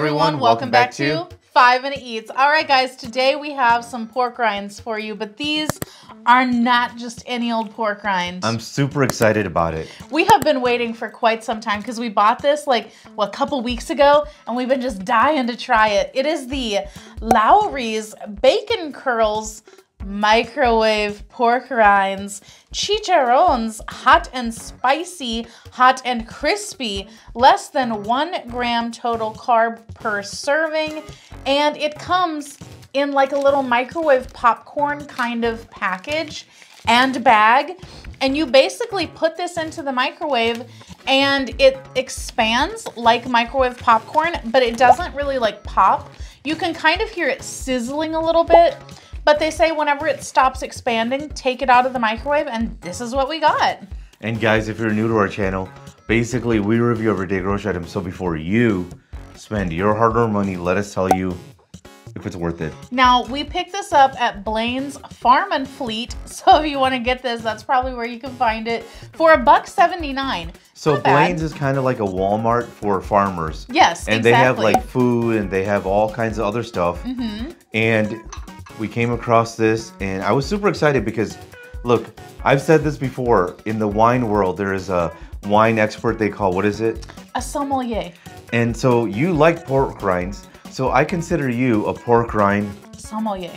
everyone. Welcome, back, to Five Minute Eats. All right, guys, today we have some pork rinds for you, but these are not just any old pork rind. I'm super excited about it. We have been waiting for quite some time because we bought this like, well, a couple weeks ago, and we've been just dying to try it. It is the Lowrey's Bacon Curls microwave pork rinds, chicharrones, hot and spicy, hot and crispy, less than one gram total carb per serving, and it comes in like a little microwave popcorn kind of package and bag. And you basically put this into the microwave and it expands like microwave popcorn, but it doesn't really like pop. You can kind of hear it sizzling a little bit, but they say whenever it stops expanding, take it out of the microwave, and this is what we got. And guys, if you're new to our channel, basically we review everyday grocery items. So before you spend your hard-earned money, let us tell you if it's worth it. Now, we picked this up at Blain's Farm and Fleet. So if you want to get this, that's probably where you can find it for a buck 79. So Blain's is kind of like a Walmart for farmers. Yes, And exactly. they have like food and they have all kinds of other stuff. Mm -hmm. And we came across this and I was super excited because look, I've said this before, in the wine world, there is a wine expert they call, what is it? A sommelier. And so you like pork rinds, so I consider you a pork rind sommelier.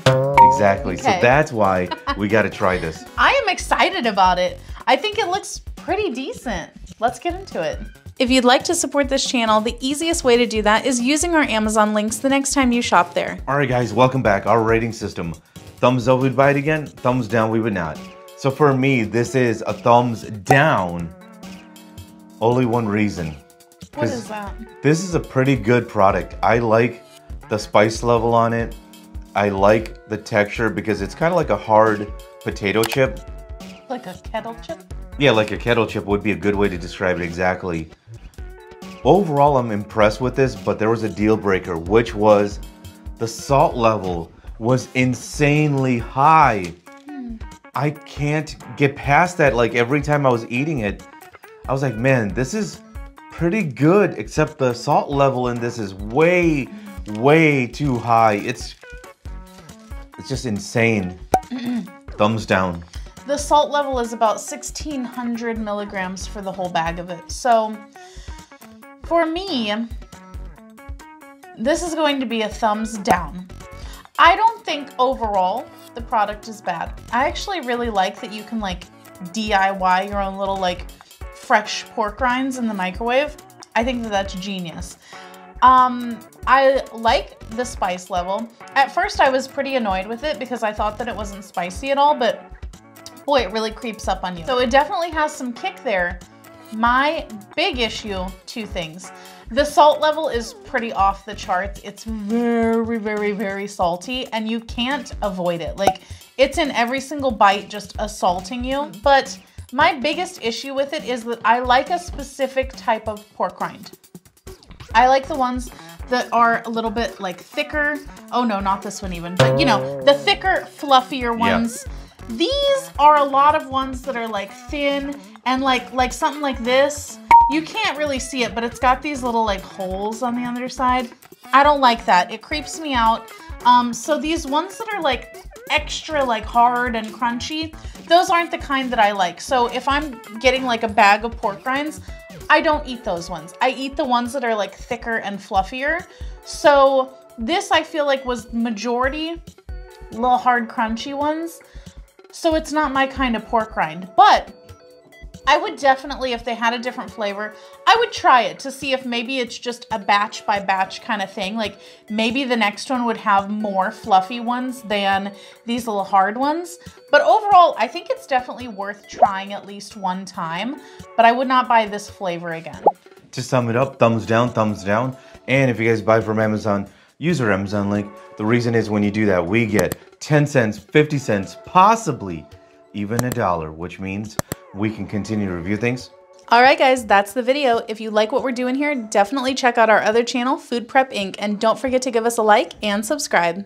Exactly. Okay. So that's why we got to try this. I am excited about it. I think it looks pretty decent. Let's get into it. If you'd like to support this channel, the easiest way to do that is using our Amazon links the next time you shop there. All right, guys, welcome back. Our rating system. Thumbs up, we'd buy it again. Thumbs down, we would not. So for me, this is a thumbs down. Only one reason. What is that? This is a pretty good product. I like the spice level on it. I like the texture because it's kind of like a hard potato chip. Like a kettle chip? Yeah, like a kettle chip would be a good way to describe it exactly. Overall, I'm impressed with this, but there was a deal breaker, which was the salt level was insanely high. Hmm. I can't get past that. Like every time I was eating it, I was like, man, this is pretty good, except the salt level in this is way, way too high. It's, it's just insane. Thumbs down. The salt level is about 1600 milligrams for the whole bag of it. So for me, this is going to be a thumbs down. I don't think overall the product is bad. I actually really like that you can like DIY your own little like fresh pork rinds in the microwave. I think that that's genius. Um, I like the spice level. At first I was pretty annoyed with it because I thought that it wasn't spicy at all, but boy, it really creeps up on you. So it definitely has some kick there. My big issue, two things. The salt level is pretty off the charts. It's very, very, very salty and you can't avoid it. Like it's in every single bite just assaulting you. But my biggest issue with it is that I like a specific type of pork rind. I like the ones that are a little bit like thicker. Oh no, not this one even, but you know, the thicker, fluffier ones. Yeah these are a lot of ones that are like thin and like like something like this. You can't really see it, but it's got these little like holes on the underside. I don't like that. It creeps me out. Um, so these ones that are like extra like hard and crunchy, those aren't the kind that I like. So if I'm getting like a bag of pork rinds, I don't eat those ones. I eat the ones that are like thicker and fluffier. So this I feel like was majority little hard crunchy ones. So it's not my kind of pork rind, but I would definitely, if they had a different flavor, I would try it to see if maybe it's just a batch by batch kind of thing. Like maybe the next one would have more fluffy ones than these little hard ones. But overall, I think it's definitely worth trying at least one time, but I would not buy this flavor again. To sum it up, thumbs down, thumbs down. And if you guys buy from Amazon, use our Amazon link. The reason is when you do that, we get 10 cents, 50 cents, possibly even a dollar, which means we can continue to review things. All right, guys, that's the video. If you like what we're doing here, definitely check out our other channel, Food Prep Inc., and don't forget to give us a like and subscribe.